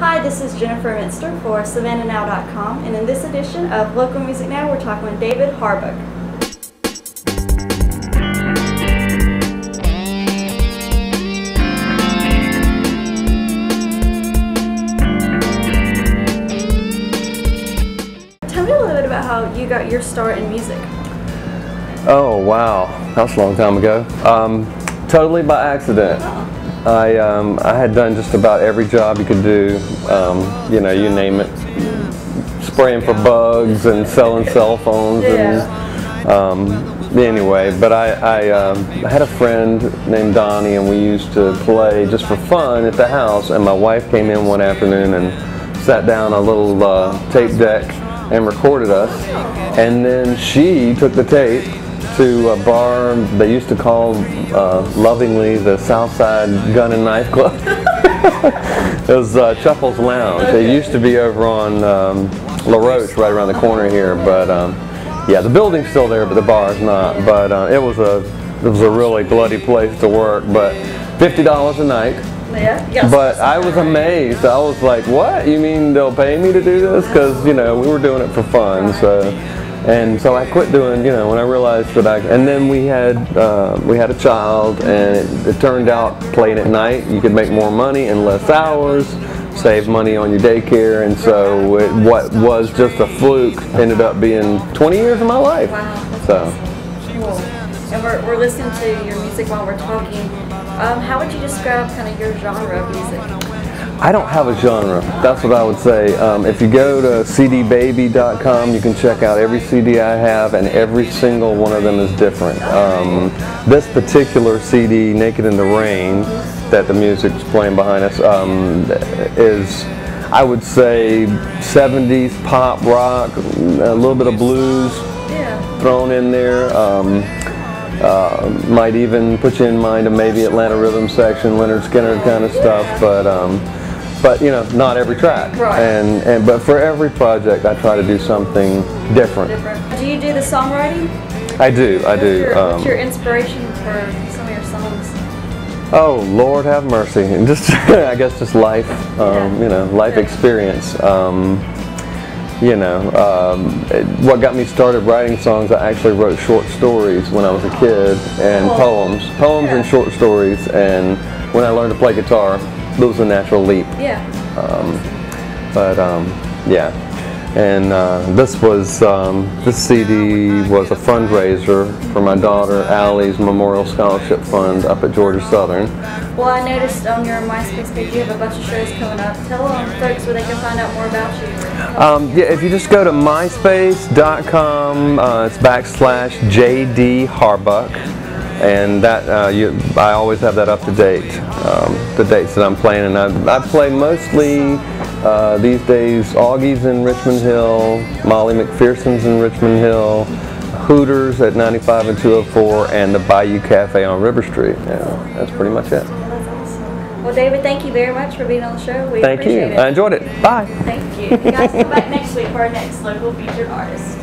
Hi, this is Jennifer Minster for SavannahNow.com, and in this edition of Local Music Now, we're talking with David Harbuck. Tell me a little bit about how you got your start in music. Oh wow, That's a long time ago. Um, totally by accident. I um, I had done just about every job you could do. Um, you know, you name it. Spraying for bugs and selling cell phones and um, anyway. But I I, um, I had a friend named Donnie and we used to play just for fun at the house. And my wife came in one afternoon and sat down a little uh, tape deck and recorded us. And then she took the tape to a bar they used to call uh, lovingly the Southside Gun and Knife Club. it was uh, Chuffles Lounge. It used to be over on um, La Roche, right around the corner here. But um, yeah, the building's still there, but the bar's not. But uh, it was a it was a really bloody place to work. But fifty dollars a night. Yeah. Yes. But I was amazed. I was like, "What? You mean they'll pay me to do this?" Because you know we were doing it for fun. So, and so I quit doing. You know, when I realized that I. And then we had uh, we had a child, and it, it turned out playing at night you could make more money in less hours, save money on your daycare, and so it, what was just a fluke ended up being 20 years of my life. Wow. So. awesome. Cool. And we're, we're listening to your music while we're talking. Um, how would you describe kind of your genre of music? I don't have a genre. That's what I would say. Um, if you go to cdbaby.com, you can check out every CD I have, and every single one of them is different. Um, this particular CD, Naked in the Rain, that the music's playing behind us, um, is, I would say, 70s pop rock, a little bit of blues thrown in there. Um, uh, might even put you in mind of maybe Atlanta Rhythm Section, Lynyrd Skynyrd kind of stuff, but um, but you know, not every track. Right. And and but for every project, I try to do something different. Different. Do you do the songwriting? I do, I What's do. Your, Um, what's your inspiration for some of your songs? Oh Lord, have mercy! And just I guess just life, um, Yeah. you know, life Yeah. experience. Um, you know, um, it- what got me started writing songs, I actually wrote short stories when I was a kid and Oh. poems, poems Yeah. and short stories. And when I learned to play guitar, it was a natural leap. Yeah. But um, yeah, and uh, this was um, this CD was a fundraiser for my daughter Allie's Memorial Scholarship Fund up at Georgia Southern. Well, I noticed on your MySpace page you have a bunch of shows coming up. Tell um, folks where they can find out more about you. Um, yeah, if you just go to myspace.com, uh, it's backslash JD Harbuck, and that uh, you, I always have that up to date, um, the dates that I'm playing, and I, I play mostly uh, these days Augie's in Richmond Hill, Molly McPherson's in Richmond Hill, Hooters at 95 and 204, and the Bayou Cafe on River Street. Yeah, that's pretty much it. Well, that's awesome. Well, David, thank you very much for being on the show. We Thank you. appreciate I enjoyed it. Bye. Thank you. You guys come back next week for our next local featured artist.